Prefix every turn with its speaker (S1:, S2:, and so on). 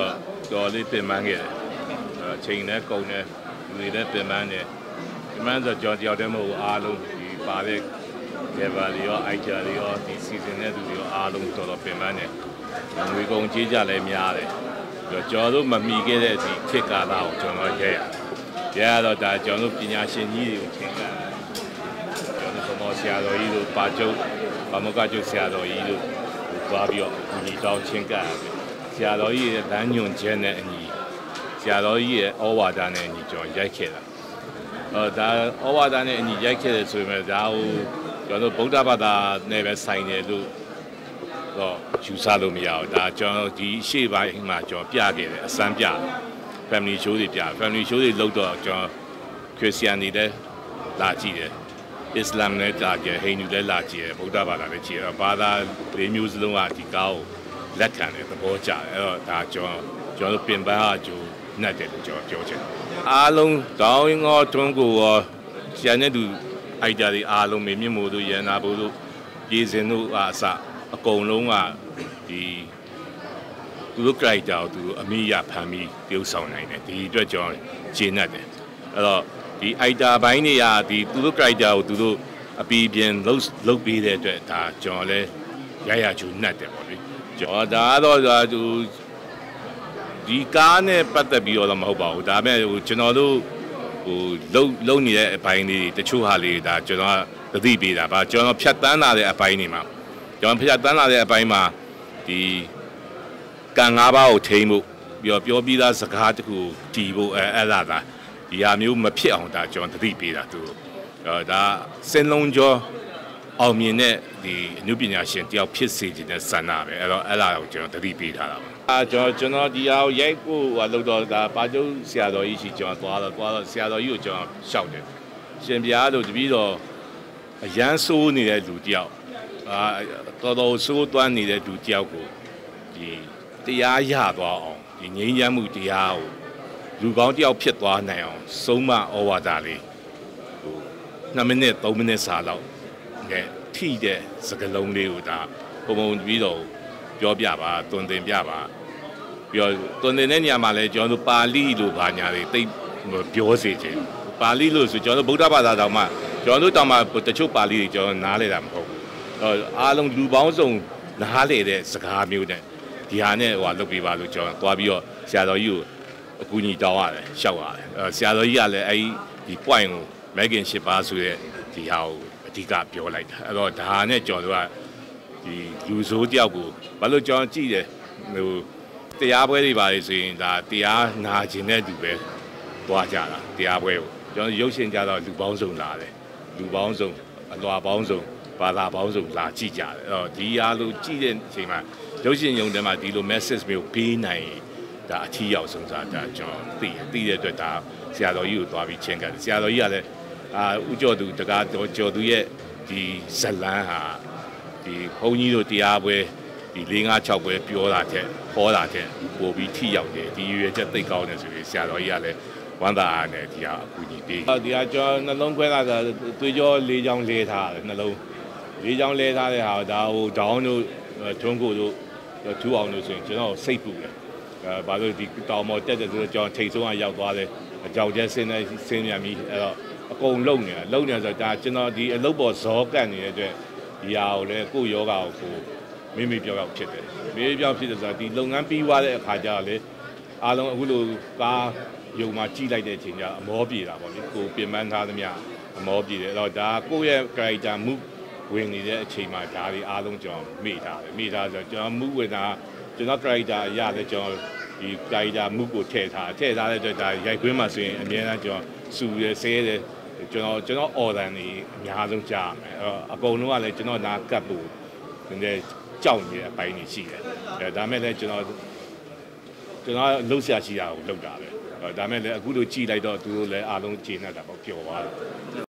S1: တော့တော်လေးပြင်ပန်းခဲ့တယ်အဲချိန်နဲ့ကုန်နဲ့လူတွေလည်းပြင်ပန်းတယ်ပြင်ပန်းဆိုကြော်တယောက်တည်းမဟုတ်အားလုံးဒီပါတဲ့ level တွေရော idea တွေရောဒီ season နဲ့သူတွေရောအားလုံးတော်တော်ပြင်ပန်းတယ်ငွေကုန်ကြေးကြလည်းများတယ်ကျွန်တော်တို့မမီခဲ့တဲ့ဒီခေတ်ကာလကိုကျွန်တော်ရဲရရဲရတော့ဒါကျွန်တော်တို့ပညာရှင်ကြီးတွေကိုချိန်ကြတယ်ကျွန်တော်တို့ဆရာတော်ကြီးတို့ပါကျုပ်ပါမကကျုပ်ဆရာတော်ကြီးတို့သွားပြီးတော့ဒီတောင်းချင်းကပ်ဆ ရာတော်ကြီးရဲ့လမ်းညွန်ချက်နဲ့အညီဆရာတော်ကြီးရဲ့ဩဝါဒနဲ့အညီကျွန်တော်ရိုက်ခဲ့တာအဲဒါဩဝါဒနဲ့အညီရိုက်ခဲ့တယ်ဆိုရင်ဒါဟိုကျွန်တော်ဗုဒ္ဓဘာသာနဲ့ပဲဆိုင်တယ်လို့တော့ယူဆလို့မရဘူးဒါကျွန်တော်ဒီရှေ့ပိုင်းမှာကျွန်တော်ပြခဲ့တယ်အစမ်းပြ family show တွေပြ family show တွေလုပ်တော့ကျွန်တော် Christian တွေလည်းလာကြည့်တယ် Islam နဲ့လာကြတယ်ဟိန္ဒူလည်းလာကြည့်တယ်ဗုဒ္ဓဘာသာလည်းကြည့်တယ်ဘာသာလေးမျိုးစလုံးကဒီကားကို လက်ခံတယ်သဘောကျတယ်အဲ့တော့ဒါကျွန်တော်ကျွန်တော်ပြင်ပန်းအကျိုးနှက်တယ်လို့ကျွန်တော်ပြောချင်တယ်အားလုံးတောင်းငေါတွန်းကိုရောကျန်တဲ့သူအိုက်တာတွေအားလုံးမေမြင့်မို့တို့ရန်နာဘို့တို့ပြည်စင်တို့အစအကုန်လုံးကဒီသူတို့ character ကိုသူတို့အမိရဖန်ပြီးပြုဆောင်နိုင်တယ်ဒီအတွက်ကျွန်တော်ဂျင်းတ်တယ်အဲ့တော့ဒီ item ဘိုင်းတွေကဒီသူတို့ character ကိုသူတို့အပီပြင်လှုပ်လှုပ်ပေးတဲ့အတွက်ဒါကျွန်တော်လည်းရရချူနှက်တယ်ပေါ့လေ ကျွန်တော်ဒါတော့ဒါသူဒီကားနဲ့ပတ်သက်ပြီးတော့မဟုတ်ပါဘူးဒါပေမဲ့ဟိုကျွန်တော်တို့ဟိုလုံလုံနေတဲ့အပိုင်းလေးတချို့ဟာလေးဒါကျွန်တော်သတိပေးတာပါကျွန်တော်ဖြတ်တန်းလာတဲ့အပိုင်းတွေမှာကျွန်တော်ဖြတ်တန်းလာတဲ့အပိုင်းမှာဒီကံ၅ပါးကိုထိန်းဖို့ပြောပြောပြီးသားစကားတခုတီးဖို့အဲအဲ့ဒါဒါဒီဟာမျိုးမဖြစ်အောင်ဒါကျွန်တော်သတိပေးတာသူအဲဒါစင်လုံးကျော် အောင်မြင်တဲ့ဒီအနုပညာရှင်တယောက်ဖြစ်စေခြင်းတဲ့ဆန္ဒပဲအဲ့တော့အဲ့ဒါကိုကျွန်တော်သတိပေးထားတာပါအာကျွန်တော်ကျွန်တော်ဒီဟာကိုရိုက်ဖို့ဟိုလောက်တော့ဒါပါကျုပ်ဆရာတော်ကြီးရှိကျွန်တော်သွားတော့သွားတော့ဆရာတော်ကြီးကိုကျွန်တော်ရှောက်တယ်ရှင်ပြားတို့တပည့်တော်အရန်ဆိုးနေတဲ့လူတယောက်အာတော်တော်ဆိုးသွမ်းနေတဲ့လူတယောက်ကိုဒီတရားရသွားအောင်ဒီငြိမ်းချမ်းမှုတရားကိုလူကောင်းတယောက်ဖြစ်သွားနိုင်အောင် ဆုံးမဩဝါဒလေးဟို2မိနစ်3မိနစ်စာလောက် နဲ့ထိတဲ့စကလုံးလေးကိုဒါပုံပုံပြီးတော့ပြောပြပါတွင်တင်ပြပါပြောတွင်တင်တဲ့နေရာမှာလဲကျွန်တော်တို့ပါဠိလိုဘာညာတွေတိတ်ပြောစေခြင်းပါဠိလို့ဆိုကျွန်တော်တို့ဗုဒ္ဓဘာသာတောင်မှကျွန်တော်တို့တောင်မှတချို့ပါဠိတွေကျွန်တော်နားလေတာမဟုတ်ဘူးအားလုံးလူပေါင်းစုံနားလေတဲ့စကားမျိုးနဲ့ဒီဟာနဲ့ဟိုလုပ်ပေးပါလို့ကျွန်တော်သွားပြီးတော့ဆရာတော်ကြီးကိုအကူအညီတောင်းရတယ်ရှောက်ရတယ်အဲဆရာတော်ကြီးကလည်းအဲဒီဒီ point ကိုမဲခင်၈ပါးဆိုတဲ့ဒီဟာကို အဓိကပြောလိုက်တာအဲ့တော့ဒါနဲ့ကျွန်တော်တို့ကဒီလူဆိုးတယောက်ကိုဘာလို့ကျွန်တော်ကြည့်တယ်ဟိုတရားပွဲတွေပါလေဆိုရင်ဒါတရားနာခြင်းတဲ့လူပဲသွားကြတာတရားပွဲကိုကျွန်တော်ရုပ်ရှင်ကြတော့လူပေါင်းစုံလာတယ်လူပေါင်းစုံအလွာပေါင်းစုံဘာသာပေါင်းစုံလာကြည့်ကြတယ်အဲ့တော့ဒီအားလို့ကြည့်တဲ့အချိန်မှာရုပ်ရှင်ယုံတယ်မှာဒီလို message မျိုးပေးနိုင်ဒါအထီးရောက်ဆုံးစားဒါကျွန်တော်သိသိတဲ့အတွက်ဒါဆရာတော်ကြီးကိုသွားပြီးချင်းကတယ်ဆရာတော်ကြီးကလည်း အာဥကျော်သူတကားတော်ကျော်သူရဲ့ဒီဇလန်းဟာဒီဘုန်းကြီးတို့တရားပွဲဒီ၄၅6ပွဲပြောတာတဲ့ဟောတာတဲ့ပို့ပြီးထိရောက်တယ်ဒီရွယ်ချက်သိကောင်းတယ်ဆိုပြီးဆရာတော်ကြီးကလည်းဝမ်းသာအားနဲ့ဒီဟာအကူကြီးပေးဒီဟာကျော်နှလုံးခွဲတာဆိုသွေးကြော၄ချောင်းလဲထားတယ်နှလုံး၄ချောင်းလဲထားတဲ့ဟာဒါဟိုဒေါင်းတို့ထွန်းကိုတို့ထူအောင်လို့ဆိုရင်ကျွန်တော်စိတ်ပူတယ်အဲဘာလို့ဒီတောင်ပေါ်တက်တဲ့ဆိုတော့ကျွန်တော်ထိတ်ဆုံးကရောက်သွားတယ်အကြောက်ကျဆင်းနေဆင်းမြန်ပြီအဲ့တော့ အကုန်လုံနေတာလုံနေဆိုတော့ဒါကျွန်တော်ဒီအလုပ်ပေါ်ဇောကတ်နေတဲ့အတွက်ဒီဟာကိုလည်းကိုယ့်ယောဂကိုကိုမိမိပြောက်ပြောက်ဖြစ်တယ်မိမိပြောက်ဖြစ်တယ်ဆိုတော့ဒီလုပ်ငန်းပြီးသွားတဲ့အခါကျတော့လေအားလုံးအခုလိုကားယုံမှာကြီးလိုက်တဲ့အချိန်ကျအမောပြေတာပေါ့လေကိုပြင်ပန်းထားသမျှအမောပြေတယ်အဲ့တော့ဒါကိုယ့်ရဲ့ character မှုဝင်နေတဲ့အချိန်မှာဒါတွေအားလုံးကျွန်တော်မေ့ထားတယ်မေ့ထားဆိုတော့ကျွန်တော်မှုဝင်တာကျွန်တော် character ရတဲ့ကျွန်တော်ဒီ character မှုကိုထည့်ထားထည့်ထားတဲ့အတွက်ဒါရိုက်ခွင်းမှာဆိုရင်အများအားကျွန်တော်စူရဆဲတယ် ကျွန်တော်ကျွန်တော် order နေအများဆုံးကြားမယ်အဲ့တော့အကုန်လုံးကလည်းကျွန်တော်နာကတ်ဖို့နည်းနည်းကြောက်နေတဲ့အပိုင်းတွေရှိတယ်အဲဒါမဲ့လည်းကျွန်တော်ကျွန်တော်လှုပ်ရှားရှိတာကိုလှုပ်တာပဲဒါမဲ့လည်းအခုလိုကြည်လိုက်တော့သူတို့လည်းအားလုံးကျေနပ်တာပေါ့ပျော်သွားတယ်